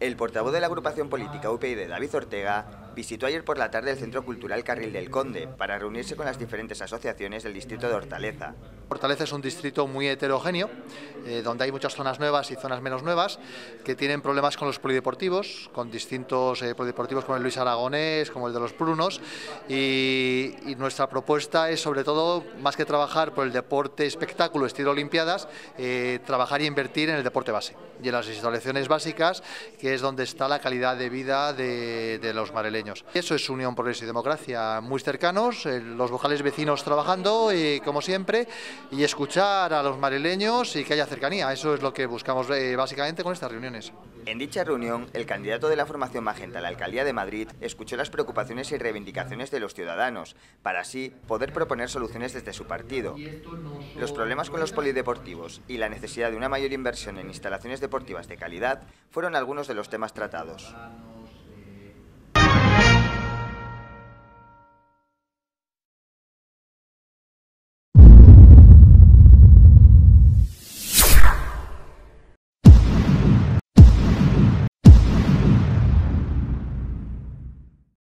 El portavoz de la agrupación política UPyD, David Ortega, visitó ayer por la tarde el Centro Cultural Carril del Conde para reunirse con las diferentes asociaciones del distrito de Hortaleza. Hortaleza es un distrito muy heterogéneo, eh, donde hay muchas zonas nuevas y zonas menos nuevas, que tienen problemas con los polideportivos, con distintos eh, polideportivos como el Luis Aragonés, como el de los Prunos, y, nuestra propuesta es sobre todo, más que trabajar por el deporte espectáculo estilo Olimpiadas, eh, trabajar y invertir en el deporte base y en las instalaciones básicas, que es donde está la calidad de vida de, los mareleños. Eso es Unión, Progreso y Democracia, muy cercanos, los vocales vecinos trabajando, como siempre, y escuchar a los mareleños y que haya cercanía. Eso es lo que buscamos eh, básicamente con estas reuniones. En dicha reunión, el candidato de la formación Magenta a la Alcaldía de Madrid escuchó las preocupaciones y reivindicaciones de los ciudadanos, para así poder proponer soluciones desde su partido. Los problemas con los polideportivos y la necesidad de una mayor inversión en instalaciones deportivas de calidad fueron algunos de los temas tratados.